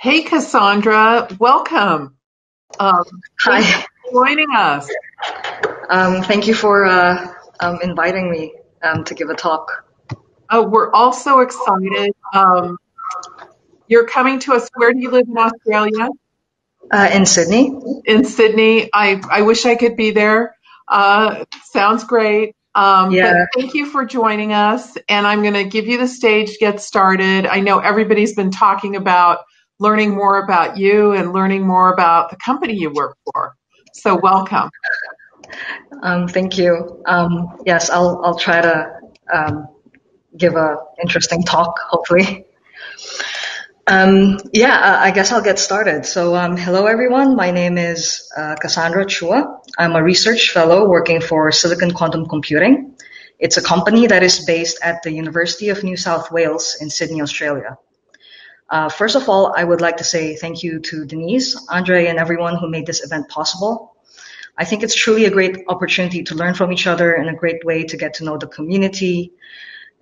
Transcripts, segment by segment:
Hey, Cassandra, welcome. Um, Hi. joining us. Um, thank you for uh, um, inviting me um, to give a talk. Uh, we're also excited. Um, you're coming to us. Where do you live in Australia? Uh, in Sydney. In Sydney. I, I wish I could be there. Uh, sounds great. Um, Yeah. thank you for joining us. And I'm going to give you the stage to get started. I know everybody's been talking about learning more about you and learning more about the company you work for. So welcome. Um, thank you. Um, yes, I'll I'll try to um, give a interesting talk. Hopefully. Um, yeah, I guess I'll get started. So, um, hello everyone. My name is uh, Cassandra Chua. I'm a research fellow working for Silicon Quantum Computing. It's a company that is based at the University of New South Wales in Sydney, Australia. Uh, first of all, I would like to say thank you to Denise, Andre, and everyone who made this event possible. I think it's truly a great opportunity to learn from each other and a great way to get to know the community.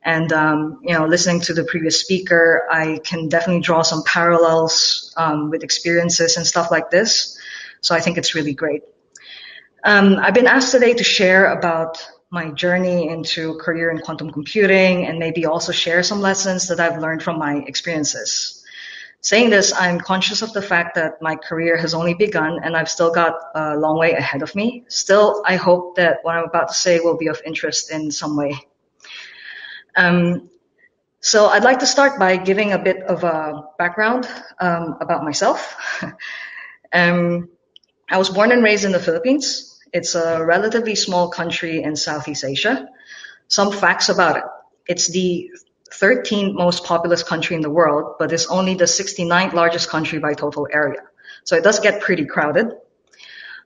And um, you know, listening to the previous speaker, I can definitely draw some parallels um, with experiences and stuff like this. So I think it's really great. Um, I've been asked today to share about my journey into career in quantum computing and maybe also share some lessons that I've learned from my experiences. Saying this, I'm conscious of the fact that my career has only begun and I've still got a long way ahead of me. Still, I hope that what I'm about to say will be of interest in some way. Um, so I'd like to start by giving a bit of a background um, about myself. um, I was born and raised in the Philippines. It's a relatively small country in Southeast Asia. Some facts about it. It's the 13th most populous country in the world, but it's only the 69th largest country by total area. So it does get pretty crowded.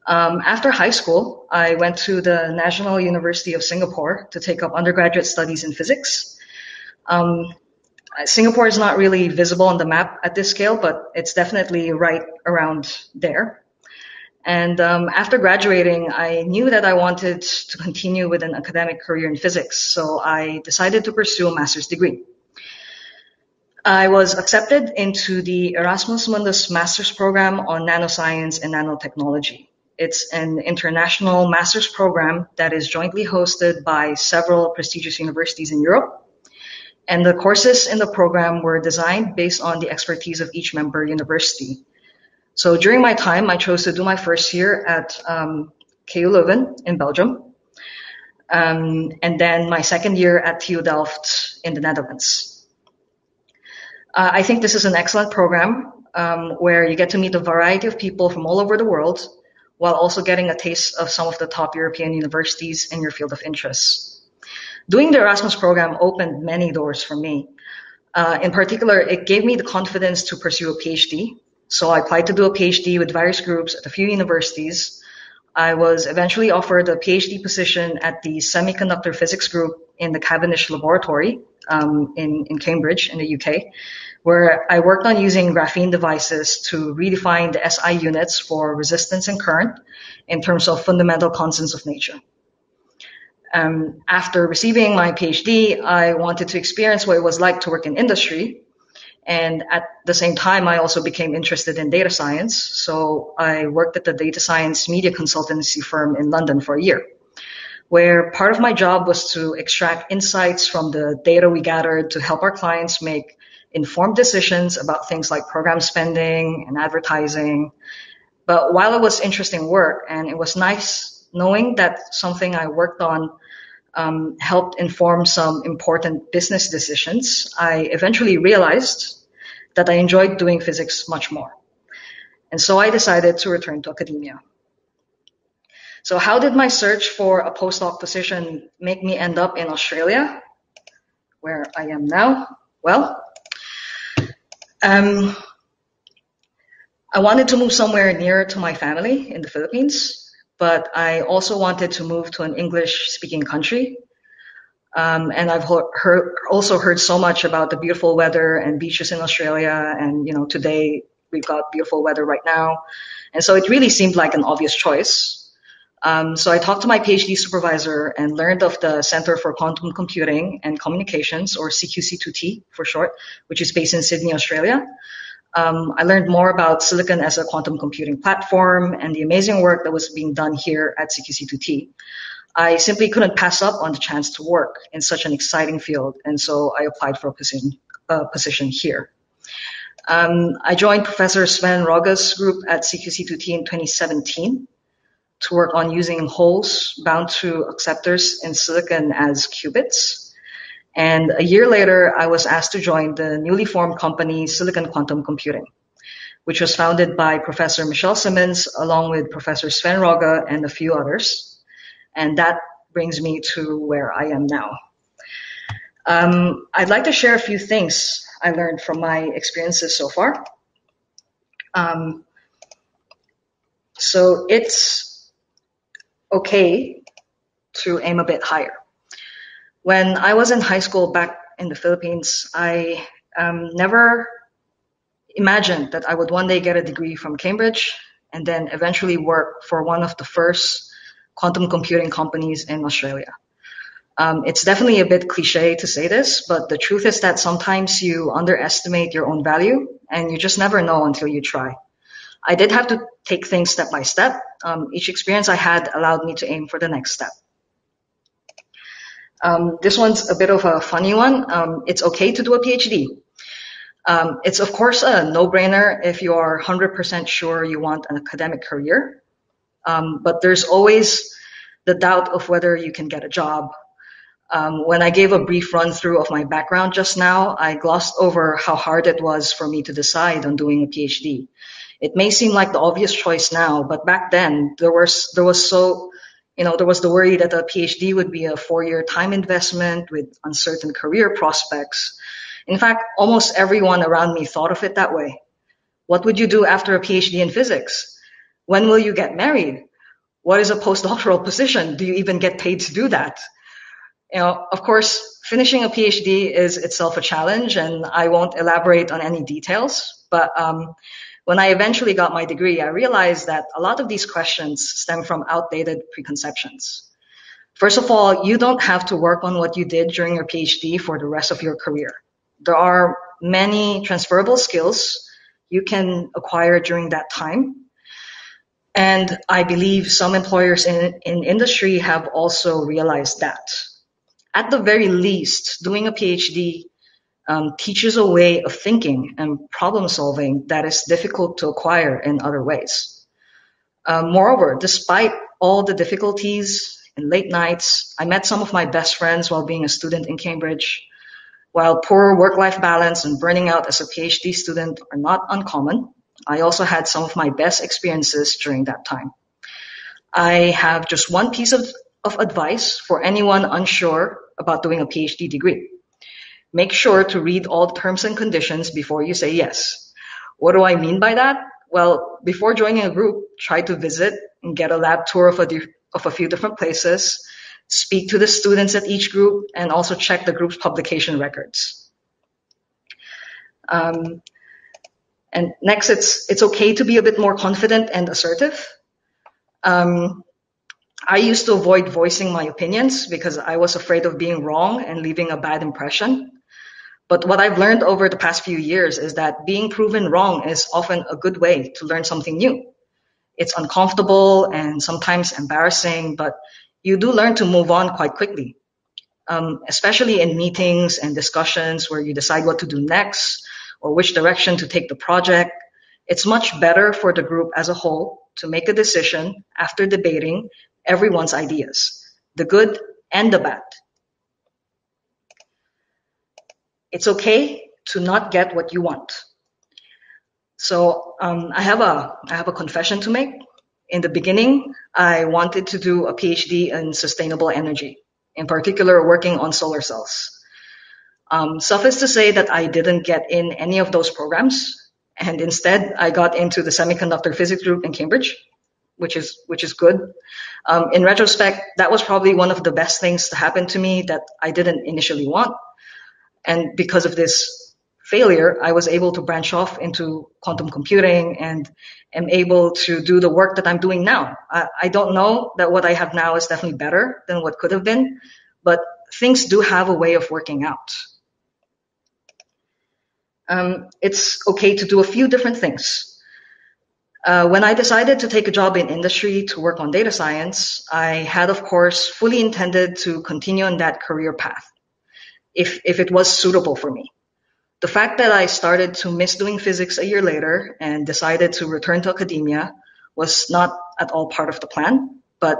Um, after high school, I went to the National University of Singapore to take up undergraduate studies in physics. Um, Singapore is not really visible on the map at this scale, but it's definitely right around there. And um, after graduating, I knew that I wanted to continue with an academic career in physics, so I decided to pursue a master's degree. I was accepted into the Erasmus Mundus Master's Program on Nanoscience and Nanotechnology. It's an international master's program that is jointly hosted by several prestigious universities in Europe. And the courses in the program were designed based on the expertise of each member university. So during my time, I chose to do my first year at um, KU Leuven in Belgium, um, and then my second year at TU Delft in the Netherlands. Uh, I think this is an excellent program um, where you get to meet a variety of people from all over the world while also getting a taste of some of the top European universities in your field of interest. Doing the Erasmus program opened many doors for me. Uh, in particular, it gave me the confidence to pursue a PhD. So I applied to do a PhD with various groups at a few universities. I was eventually offered a PhD position at the Semiconductor Physics Group in the Cavendish Laboratory um, in, in Cambridge in the UK, where I worked on using graphene devices to redefine the SI units for resistance and current in terms of fundamental constants of nature. Um, after receiving my PhD, I wanted to experience what it was like to work in industry. And at the same time, I also became interested in data science. So I worked at the data science media consultancy firm in London for a year, where part of my job was to extract insights from the data we gathered to help our clients make informed decisions about things like program spending and advertising. But while it was interesting work and it was nice knowing that something I worked on um, helped inform some important business decisions, I eventually realized that I enjoyed doing physics much more. And so I decided to return to academia. So how did my search for a postdoc position make me end up in Australia, where I am now? Well, um, I wanted to move somewhere nearer to my family in the Philippines, but I also wanted to move to an English speaking country. Um, and I've heard, also heard so much about the beautiful weather and beaches in Australia. And, you know, today we've got beautiful weather right now. And so it really seemed like an obvious choice. Um, so I talked to my PhD supervisor and learned of the Center for Quantum Computing and Communications, or CQC2T for short, which is based in Sydney, Australia. Um, I learned more about Silicon as a quantum computing platform and the amazing work that was being done here at CQC2T. I simply couldn't pass up on the chance to work in such an exciting field, and so I applied for a position, a position here. Um, I joined Professor Sven Rogge's group at CQC2T in 2017 to work on using holes bound to acceptors in silicon as qubits. And a year later, I was asked to join the newly formed company Silicon Quantum Computing, which was founded by Professor Michelle Simmons along with Professor Sven Rogge and a few others. And that brings me to where I am now. Um, I'd like to share a few things I learned from my experiences so far. Um, so it's okay to aim a bit higher. When I was in high school back in the Philippines, I um, never imagined that I would one day get a degree from Cambridge and then eventually work for one of the first quantum computing companies in Australia. Um, it's definitely a bit cliche to say this, but the truth is that sometimes you underestimate your own value and you just never know until you try. I did have to take things step by step. Um, each experience I had allowed me to aim for the next step. Um, this one's a bit of a funny one. Um, it's okay to do a PhD. Um, it's of course a no-brainer if you are 100% sure you want an academic career. Um, but there's always the doubt of whether you can get a job um, when I gave a brief run through of my background just now, I glossed over how hard it was for me to decide on doing a PhD. It may seem like the obvious choice now, but back then there was there was so you know there was the worry that a PhD would be a four-year time investment with uncertain career prospects. In fact, almost everyone around me thought of it that way. What would you do after a PhD in physics? When will you get married? What is a postdoctoral position? Do you even get paid to do that? You know, of course, finishing a PhD is itself a challenge, and I won't elaborate on any details. But um, when I eventually got my degree, I realized that a lot of these questions stem from outdated preconceptions. First of all, you don't have to work on what you did during your PhD for the rest of your career. There are many transferable skills you can acquire during that time. And I believe some employers in, in industry have also realized that at the very least, doing a PhD um, teaches a way of thinking and problem solving that is difficult to acquire in other ways. Um, moreover, despite all the difficulties and late nights, I met some of my best friends while being a student in Cambridge. While poor work-life balance and burning out as a PhD student are not uncommon, I also had some of my best experiences during that time. I have just one piece of, of advice for anyone unsure about doing a PhD degree. Make sure to read all the terms and conditions before you say yes. What do I mean by that? Well, before joining a group, try to visit and get a lab tour of a, of a few different places, speak to the students at each group, and also check the group's publication records. Um, and next, it's, it's okay to be a bit more confident and assertive. Um, I used to avoid voicing my opinions because I was afraid of being wrong and leaving a bad impression. But what I've learned over the past few years is that being proven wrong is often a good way to learn something new. It's uncomfortable and sometimes embarrassing, but you do learn to move on quite quickly. Um, especially in meetings and discussions where you decide what to do next or which direction to take the project. It's much better for the group as a whole to make a decision after debating everyone's ideas, the good and the bad. It's okay to not get what you want. So um, I have a I have a confession to make. In the beginning, I wanted to do a PhD in sustainable energy, in particular working on solar cells. Um, suffice to say that I didn't get in any of those programs, and instead I got into the semiconductor physics group in Cambridge, which is which is good. Um, in retrospect, that was probably one of the best things to happen to me that I didn't initially want, and because of this failure, I was able to branch off into quantum computing and am able to do the work that I'm doing now. I, I don't know that what I have now is definitely better than what could have been, but things do have a way of working out. um, it's okay to do a few different things. Uh, when I decided to take a job in industry to work on data science, I had, of course, fully intended to continue on that career path if, if it was suitable for me. The fact that I started to miss doing physics a year later and decided to return to academia was not at all part of the plan, but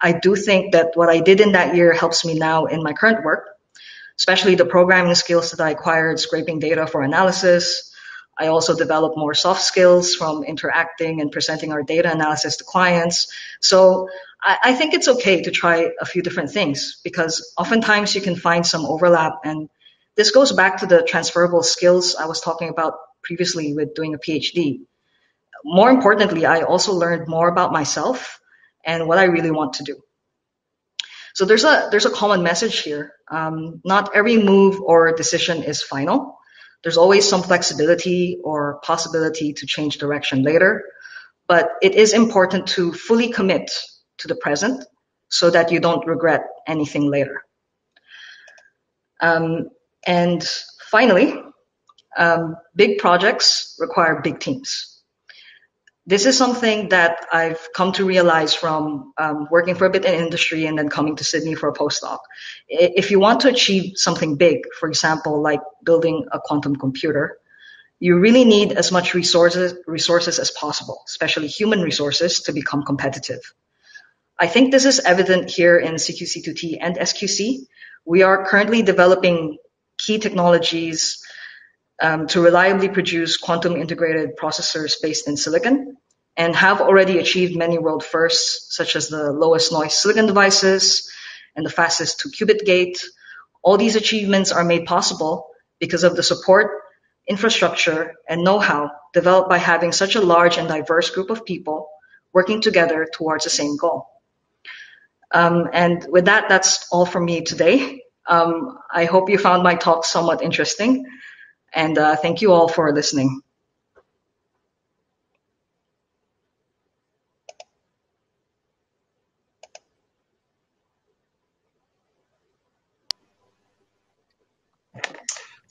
I do think that what I did in that year helps me now in my current work, especially the programming skills that I acquired scraping data for analysis, I also developed more soft skills from interacting and presenting our data analysis to clients. So I, I, think it's okay to try a few different things because oftentimes you can find some overlap. And this goes back to the transferable skills I was talking about previously with doing a PhD. More importantly, I also learned more about myself and what I really want to do. So there's a there's a common message here. Um, not every move or decision is final there's always some flexibility or possibility to change direction later, but it is important to fully commit to the present so that you don't regret anything later. Um, and finally, um, big projects require big teams this is something that I've come to realize from um, working for a bit in industry and then coming to Sydney for a postdoc. If you want to achieve something big, for example, like building a quantum computer, you really need as much resources, resources as possible, especially human resources to become competitive. I think this is evident here in CQC2T and SQC. We are currently developing key technologies um, to reliably produce quantum integrated processors based in silicon and have already achieved many world firsts, such as the lowest noise silicon devices and the fastest two qubit gate. All these achievements are made possible because of the support, infrastructure, and know-how developed by having such a large and diverse group of people working together towards the same goal. Um, and with that, that's all from me today. Um, I hope you found my talk somewhat interesting. And uh, thank you all for listening.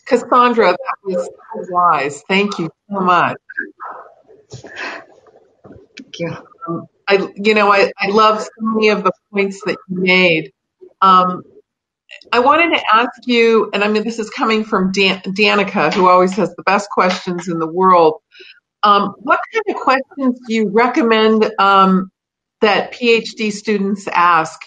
Cassandra, that was so wise. Thank you so much. Thank you. I, you know, I, I love so many of the points that you made. Um, I wanted to ask you, and I mean, this is coming from Dan- Danica, who always has the best questions in the world. Um, what kind of questions do you recommend um, that PhD students ask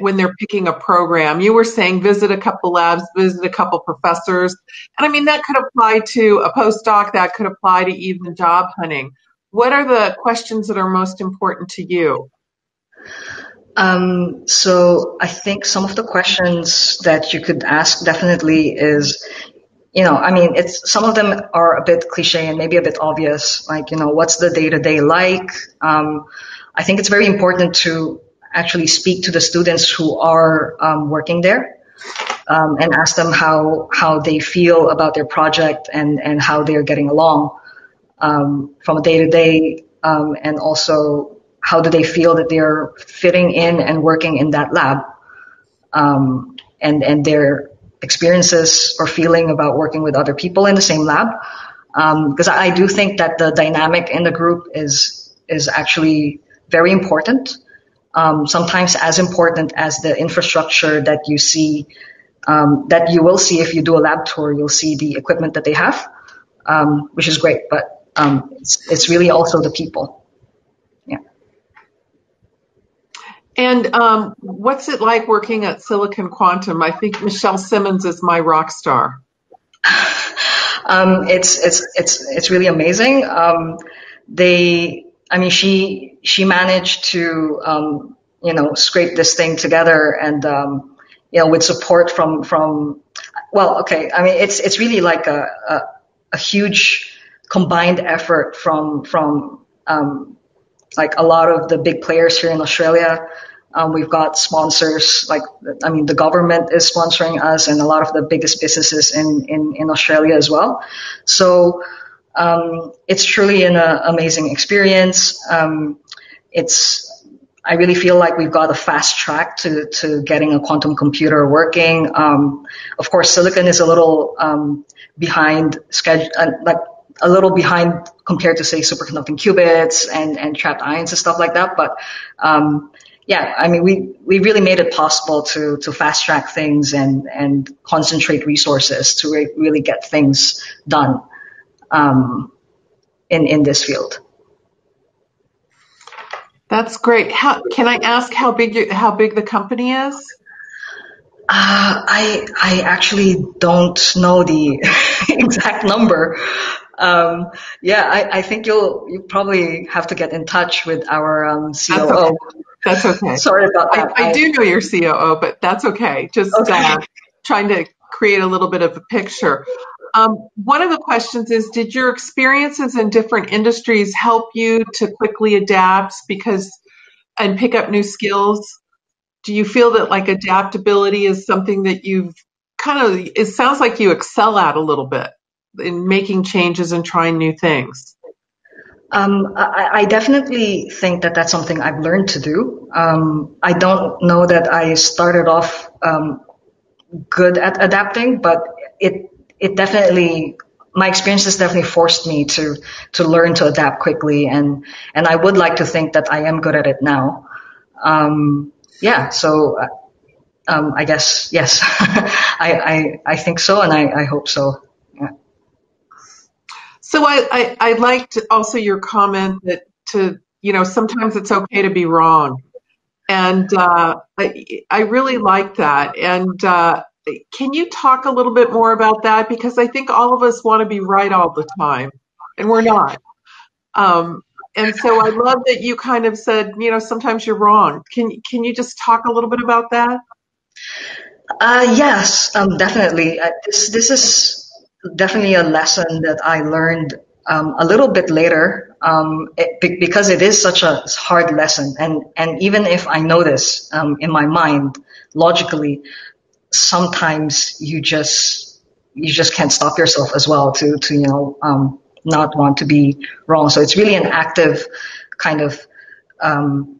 when they're picking a program? You were saying visit a couple labs, visit a couple professors. And I mean, that could apply to a postdoc, that could apply to even job hunting. What are the questions that are most important to you? Um, so I think some of the questions that you could ask definitely is, you know, I mean, it's some of them are a bit cliche and maybe a bit obvious, like you know, what's the day to day like? Um, I think it's very important to actually speak to the students who are um, working there. Um, and ask them how how they feel about their project and and how they're getting along um, from a day to day and also how do they feel that they're fitting in and working in that lab um, and and their experiences or feeling about working with other people in the same lab. Because um, I do think that the dynamic in the group is is actually very important. Um, sometimes as important as the infrastructure that you see um, that you will see if you do a lab tour you'll see the equipment that they have um, which is great but um, it's, it's really also the people Yeah. And um, what's it like working at Silicon Quantum? I think Michelle Simmons is my rock star. Um, it's it's it's it's really amazing. Um, they, I mean, she she managed to um, you know scrape this thing together, and um, you know with support from from well, okay. I mean, it's it's really like a a, a huge combined effort from from um, like a lot of the big players here in Australia. Um, we've got sponsors like, I mean, the government is sponsoring us and a lot of the biggest businesses in, in, in Australia as well. So, um, it's truly an uh, amazing experience. Um, it's, I really feel like we've got a fast track to, to getting a quantum computer working. Um, of course, silicon is a little um, behind schedule, uh, like a little behind compared to say superconducting qubits and, and trapped ions and stuff like that. But um, yeah, I mean, we, we really made it possible to, to fast track things and, and concentrate resources to re- really get things done um, in, in this field. That's great. How can I ask how big you, how big the company is? Uh, I I actually don't know the exact number. Um, yeah, I, I, think you'll you probably have to get in touch with our um, COO. That's okay. That's okay. Sorry about that. I, I, do know your COO, but that's okay. Just okay. Uh, trying to create a little bit of a picture. Um, one of the questions is Did your experiences in different industries help you to quickly adapt because and pick up new skills? Do you feel that like adaptability is something that you've kind of, it sounds like you excel at a little bit in making changes and trying new things? Um, I, I, definitely think that that's something I've learned to do. Um, I don't know that I started off um, good at adapting, but it it definitely my experiences definitely forced me to to learn to adapt quickly and and I would like to think that I am good at it now. Um, yeah, so uh, um, I guess yes, I, I I think so, and I, I hope so. So I, I I liked also your comment that to you know sometimes it's okay to be wrong, and uh, I I really like that, and uh, can you talk a little bit more about that? Because I think all of us want to be right all the time, and we're not. Um, and so I love that you kind of said, you know, sometimes you're wrong. Can can you just talk a little bit about that? Uh, yes, um, definitely. Uh, this this is definitely a lesson that I learned um, a little bit later um, it, because it is such a hard lesson. And and even if I know this um, in my mind logically, sometimes you just you just can't stop yourself as well to to you know um, not want to be wrong. So it's really an active kind of um,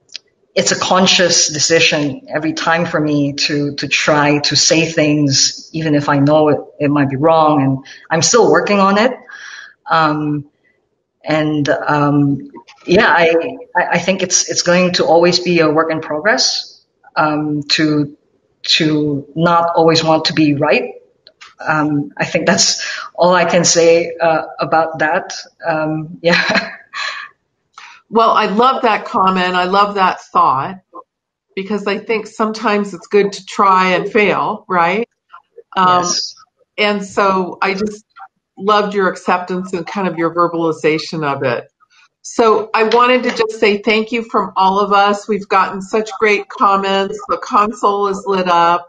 it's a conscious decision every time for me to to try to say things even if I know it, it might be wrong and I'm still working on it. Um, and um, yeah, I I think it's it's going to always be a work in progress um, to to not always want to be right. Um, I think that's all I can say uh, about that. Um, yeah. Well, I love that comment. I love that thought because I think sometimes it's good to try and fail, right? Um, yes. And so I just loved your acceptance and kind of your verbalization of it. So I wanted to just say thank you from all of us. We've gotten such great comments. The console is lit up.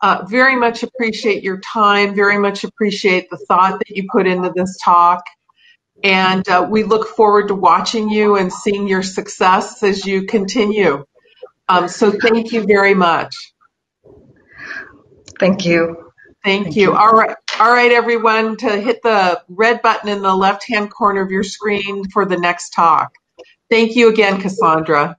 Uh, very much appreciate your time. Very much appreciate the thought that you put into this talk. And uh, we look forward to watching you and seeing your success as you continue. Um, so thank you very much. Thank you. Thank, Thank you. you. All right. All right, everyone, to hit the red button in the left hand corner of your screen for the next talk. Thank you again, Cassandra.